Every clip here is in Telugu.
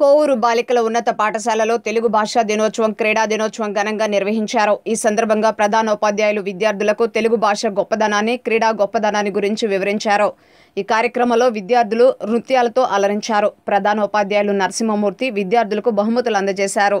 కోవూరు బాలికల ఉన్నత పాఠశాలలో తెలుగు భాషా దినోత్సవం క్రీడా దినోత్సవం ఘనంగా నిర్వహించారు. ఈ సందర్భంగా ప్రధానోపాధ్యాయులు విద్యార్థులకు తెలుగు భాష గొప్పదనాన్ని క్రీడా గొప్పదనాన్ని గురించి వివరించారు. ఈ కార్యక్రమంలో విద్యార్థులు నృత్యాలతో అలరించారు. ప్రధానోపాధ్యాయులు నరసింహమూర్తి విద్యార్థులకు బహుమతులు అందజేశారు.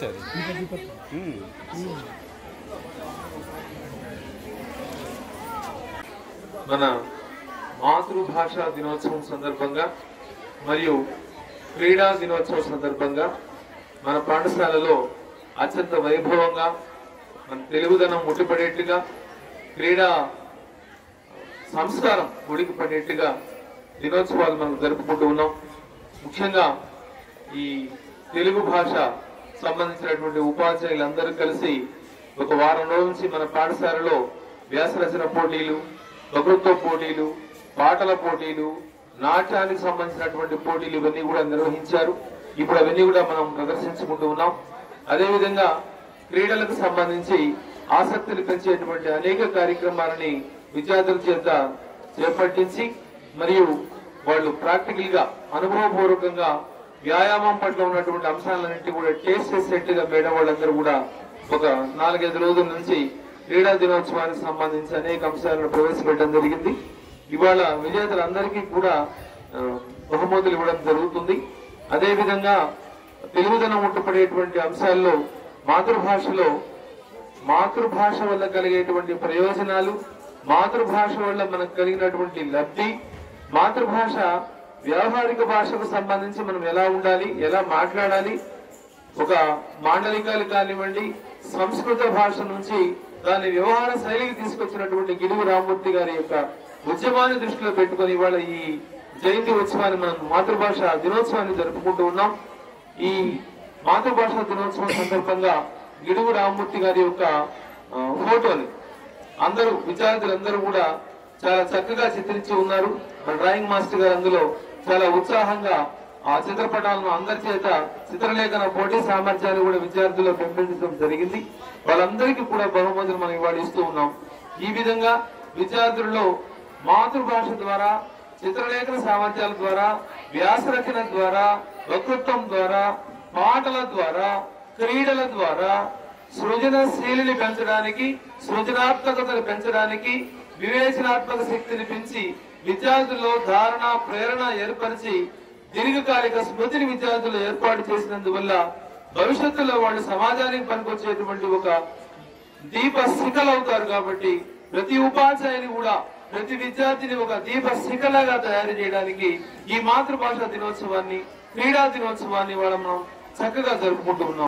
తేజస్విని మన మాతృభాష దినోత్సవం సందర్భంగా మరియు క్రీడా దినోత్సవం సందర్భంగా మన పాఠశాలలో అత్యంత వైభవంగా మన తెలుగుదనం ముట్టిపడేట్టుగా క్రీడా సంస్కారం ఉడికి పడేట్టుగా దినోత్సవాలు మనం జరుపుకుంటూ ఉన్నాం. ముఖ్యంగా ఈ తెలుగు భాష సంబంధించినటువంటి ఉపాధ్యాయులందరూ కలిసి ఒక వారం రోజుల నుంచి మన పాఠశాలలో వ్యాసరచన పోటీలు ప్రభుత్వ పోటీలు పాటల పోటీలు నాట్యానికి సంబంధించినటువంటి పోటీలు ఇవన్నీ కూడా నిర్వహించారు. ఇప్పుడు అవన్నీ కూడా మనం ప్రదర్శించుకుంటూ ఉన్నాం. అదేవిధంగా క్రీడలకు సంబంధించి ఆసక్తిని పెంచేటువంటి అనేక కార్యక్రమాలని విద్యార్థుల చేత చేపట్టించి మరియు వాళ్ళు ప్రాక్టికల్గా అనుభవపూర్వకంగా వ్యాయామం పట్ల ఉన్నటువంటి అంశాలన్నింటి కూడా టేస్ట్ చేసేట్టుగా మేడం వాళ్ళందరూ కూడా ఒక నాలుగైదు రోజుల నుంచి క్రీడా దినోత్సవానికి సంబంధించి అనేక అంశాలను ప్రవేశపెట్టడం జరిగింది. ఇవాళ విజేతలందరికీ కూడా బహుమతులు ఇవ్వడం జరుగుతుంది. అదేవిధంగా తెలుగుదనం ముట్టపడేటువంటి అంశాల్లో మాతృభాషలో మాతృభాష వల్ల కలిగేటువంటి ప్రయోజనాలు మాతృభాష వల్ల మనకు కలిగినటువంటి లబ్ధి మాతృభాష వ్యావహారిక భాషకు సంబంధించి మనం ఎలా ఉండాలి ఎలా మాట్లాడాలి ఒక మాండలికాలు కానివ్వండి సంస్కృత భాష నుంచి దాని వ్యవహార శైలికి తీసుకొచ్చినటువంటి గిడుగు రామూర్తి గారి యొక్క ఉద్యమాన్ని దృష్టిలో పెట్టుకొని ఇవాళ ఈ జయంతి ఉత్సవాన్ని మనం మాతృభాష దినోత్సవాన్ని జరుపుకుంటూ ఉన్నాం. ఈ మాతృభాష దినోత్సవం సందర్భంగా గిడుగు రామ్మూర్తి గారి యొక్క ఫోటోని అందరూ విద్యార్థులందరూ కూడా చాలా చక్కగా చిత్రించి ఉన్నారు. మన డ్రాయింగ్ మాస్టర్ గారు అందులో చాలా ఉత్సాహంగా ఆ చిత్రపటాలను అందరి చేత చిత్రలేఖన పోటీ సామర్థ్యాన్ని కూడా విద్యార్థుల్లో పెంపొందించడం జరిగింది. వాళ్ళందరికీ కూడా బహుమతులు మనం ఇవాళ ఇస్తూ ఉన్నాం. ఈ విధంగా విద్యార్థుల్లో మాతృభాష ద్వారా చిత్రలేఖన సామర్థ్యాల ద్వారా వ్యాసరచన ద్వారా వక్తృత్వం ద్వారా పాటల ద్వారా క్రీడల ద్వారా సృజనశీలిని పెంచడానికి సృజనాత్మకతను పెంచడానికి వివేచనాత్మక శక్తిని పెంచి విద్యార్థుల్లో ధారణ ప్రేరణ ఏర్పరిచి దీర్ఘకాలిక స్మృతిని విద్యార్థులు ఏర్పాటు చేసినందువల్ల భవిష్యత్తులో వాళ్ళు సమాజానికి పనికొచ్చేటువంటి ఒక దీప శిఖలవుతారు కాబట్టి ప్రతి ఉపాధ్యాయుని కూడా ప్రతి విద్యార్థిని ఒక దీప శిఖలాగా తయారు చేయడానికి ఈ మాతృభాష దినోత్సవాన్ని క్రీడా దినోత్సవాన్ని వాళ్ళ మనం చక్కగా జరుపుకుంటూ ఉన్నాం.